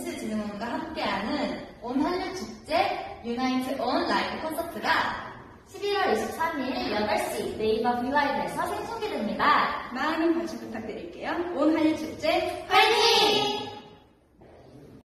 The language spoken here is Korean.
콘텐츠진흥원과 함께하는 ON 한류 축제 Unite ON 라이브 콘서트가 11월 23일 8시 네이버 V LIVE에서 생중계됩니다. 많은 관심 부탁드릴게요.